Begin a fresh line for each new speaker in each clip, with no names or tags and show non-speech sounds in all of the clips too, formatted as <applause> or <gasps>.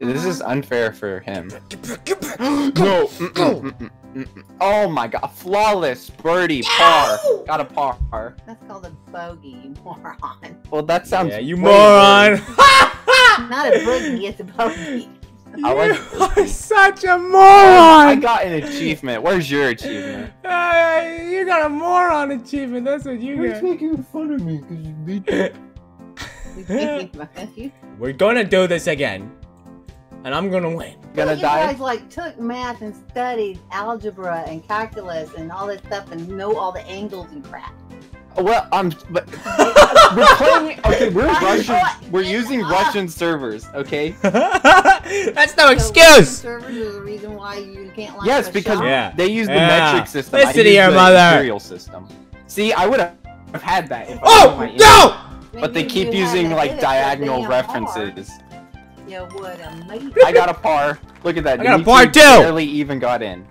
This is unfair for him.
Get <gasps> back.
No. <gasps> Oh my god. Flawless birdie par. Got a par.
That's called a bogey, you moron.
Well, that sounds.
Yeah, you
way
moron. <laughs>
Not a bogey, it's a bogey. <laughs>
I like- <laughs>
are such a moron.
I got an achievement. Where's your achievement?
Uh, you got a moron achievement. That's what you got.
making fun of me because you beat
We're gonna do this again, and I'm gonna win.
Gonna
you
die?
guys like took math and studied algebra and calculus and all this stuff and know all the angles and crap.
Well, I'm. But, <laughs> we're playing. Okay, we're Russian. We're using Russian servers. Okay. <laughs>
That's no
So
excuse.
Servers is the reason why you can't line
Yes, because.
Yeah.
they use the
Yeah.
metric system.
Listen
I
to your
the
mother.
imperial system. See, I would have had that. If I oh, my
Oh
English.
no!
But they keep using like
hit it so
diagonal
references. hard.
References.
You would have
I got a par. Look at that.
I got a par too.
Barely even got in.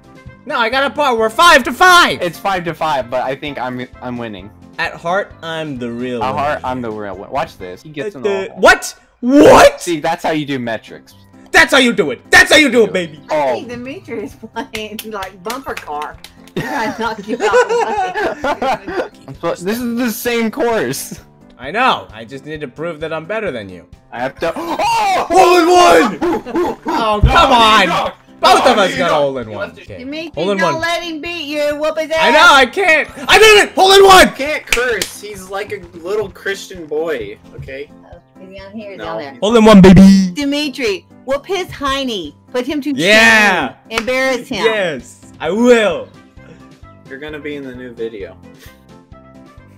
No, I got a par. We're five to five.
It's five to five, but I think I'm I'm winning.
At heart, I'm the real.
At heart, I'm the real one. Watch this. He gets in the
Uh,
hole.
what? What?
See, that's how you do metrics.
That's how you do it. That's how you do it, baby.
I
Oh.
think Dimitri is playing like bumper car. He's trying you out. <laughs>
I'm supposed- this is the same course.
I know. I just need to prove that I'm better than you.
I have to. Oh!
Hole in one! Oh, come on! Both of us got a hole in one. Okay.
Dimitri,
Hole in
don't
one.
let him beat you. Whoop his ass.
I know, I can't. I did it! Hole in one!
can't curse. He's like a little Christian boy. Okay.
Oh, He's down here,
No.
down there.
Hole in one, baby.
Dimitri, whoop his hiney. Put him to
Yeah.
shame. Embarrass him.
Yes, I will.
You're gonna be in the new video.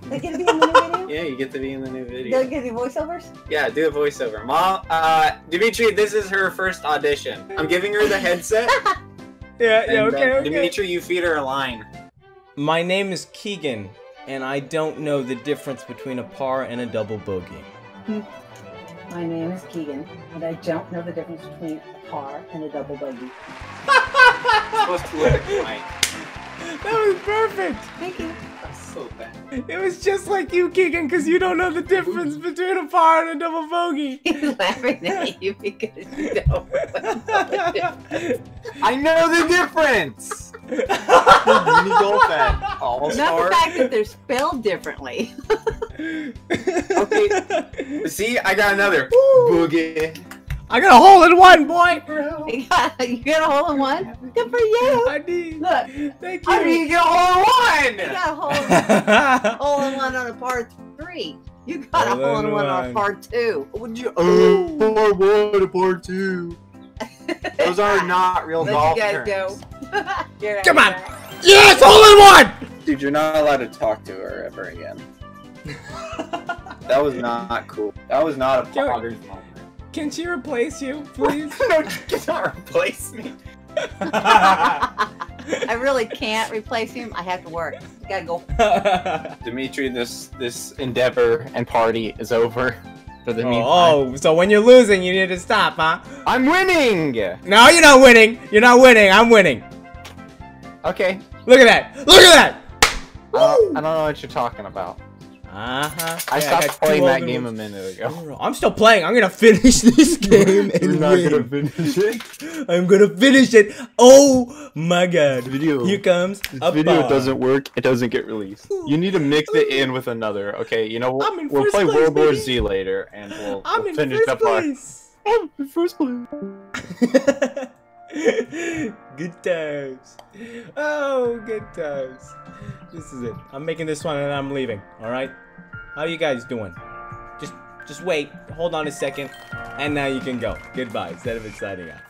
They get to be in the new <laughs> video?
Yeah, you get to be in the new
They'll
video.
get the voiceovers?
Yeah, do a voiceover. Mom, uh, Dimitri, this is her first audition. I'm giving her the headset. <laughs>
Yeah, yeah,
and, uh,
okay, okay.
Dimitri, you feed her a line.
My name is Kegan, and I don't know the difference between a par and a double bogey. <laughs>
My name is Kegan, and I don't know the difference between a par and a double bogey.
Supposed to look like
That was perfect.
Thank you.
That's so bad.
It was just like you, Kegan, because you don't know the difference between a par and a double bogey. <laughs>
He's laughing at you because you don't.
I know the difference. Mini golf at All
Not the fact that they're spelled differently. <laughs>
Okay. See, I got another boogie.
I got a hole in one, boy.
You <laughs> got, you got a hole in one? Good for you.
I need.
Look,
Thank
How do
you.
you get a hole in one.
you got a hole, <laughs> hole in one on a part three. You got
Hole
a hole
in
in one on a
one.
par two.
Would you? Uh, oh, part one, a par two. <laughs> Those are not real
Let
golf
you guys
terms.
go.
Come on.
of here.
yes, hole in one.
Dude, you're not allowed to talk to her ever again. That was not cool.
That was not a
Can we-
poggers moment.
Can she replace you, please? <laughs>
no, you cannot replace me.
I really can't replace him. I have to work. Gotta go. <laughs>
Dimitri, this this endeavor and party is over for the meantime.
oh, so when you're losing, you need to stop, huh?
I'm winning.
No, you're not winning. You're not winning. I'm winning.
Okay.
Look at that. Look at that.
I don't, I don't know what you're talking about.
Uh huh.
I stopped playing that game a minute ago.
I'm still playing. I'm gonna <laughs> finish this game You're and win.
finish it. <laughs>
I'm gonna finish it. Oh my god.
Video.
Here comes
This
a
video
bar.
doesn't work. It doesn't get released. You need to mix it in with another. Okay, you know we'll, we'll play
place,
World War
baby.
Z later, and we'll, we'll
in
finish
first
up our. I'm in first place. <laughs> <laughs>
good times. Oh, good times. This is it. I'm making this one and I'm leaving. All right. How you guys doing? Just, just wait. Hold on a second, and now you can go. Goodbye. Instead of it signing out.